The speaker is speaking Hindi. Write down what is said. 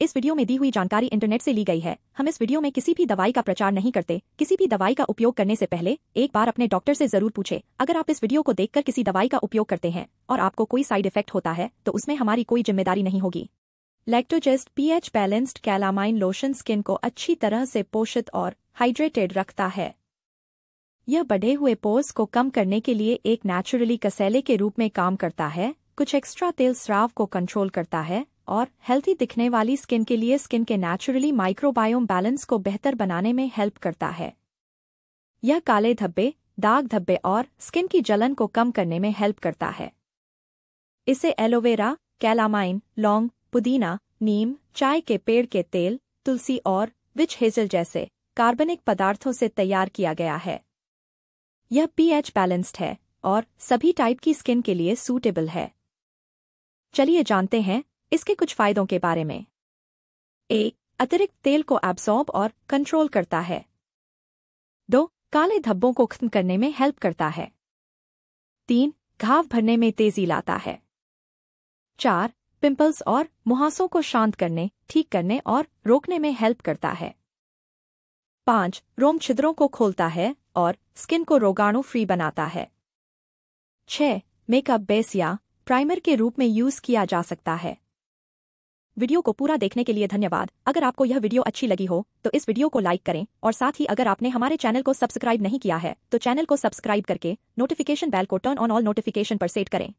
इस वीडियो में दी हुई जानकारी इंटरनेट से ली गई है। हम इस वीडियो में किसी भी दवाई का प्रचार नहीं करते। किसी भी दवाई का उपयोग करने से पहले एक बार अपने डॉक्टर से ज़रूर पूछे। अगर आप इस वीडियो को देखकर किसी दवाई का उपयोग करते हैं और आपको कोई साइड इफ़ेक्ट होता है तो उसमें हमारी कोई ज़िम्मेदारी नहीं होगी। लैक्टोजेस्ट pH balanced calamine lotion skin को अच्छी तरह से पोषित और हाइड्रेटेड रखता है। यह बढ़े हुए पोर्स को कम करने के लिए एक नेचुरली कसैले के रूप में काम करता है। कुछ एक्स्ट्रा तेल स्राव को कंट्रोल करता है। और हेल्थी दिखने वाली स्किन के लिए स्किन के नेचुरली माइक्रोबायोम बैलेंस को बेहतर बनाने में हेल्प करता है। यह काले धब्बे, दाग धब्बे और स्किन की जलन को कम करने में हेल्प करता है। इसे एलोवेरा कैलामाइन लौंग पुदीना नीम चाय के पेड़ के तेल, तुलसी और विच हेजल जैसे कार्बनिक पदार्थों से तैयार किया गया है। यह पीएच बैलेंस्ड है और सभी टाइप की स्किन के लिए सूटेबल है। चलिए जानते हैं इसके कुछ फायदों के बारे में। एक अतिरिक्त तेल को एब्सॉर्ब और कंट्रोल करता है। दो, काले धब्बों को खत्म करने में हेल्प करता है। तीन, घाव भरने में तेज़ी लाता है। चार पिंपल्स और मुहासों को शांत करने, ठीक करने और रोकने में हेल्प करता है। पाँच, रोम छिद्रों को खोलता है और स्किन को रोगाणु फ्री बनाता है। छह मेकअप बेस या प्राइमर के रूप में यूज़ किया जा सकता है। वीडियो को पूरा देखने के लिए धन्यवाद। अगर आपको यह वीडियो अच्छी लगी हो तो इस वीडियो को लाइक करें और साथ ही अगर आपने हमारे चैनल को सब्सक्राइब नहीं किया है तो चैनल को सब्सक्राइब करके नोटिफिकेशन बेल को टर्न ऑन ऑल नोटिफिकेशन पर सेट करें।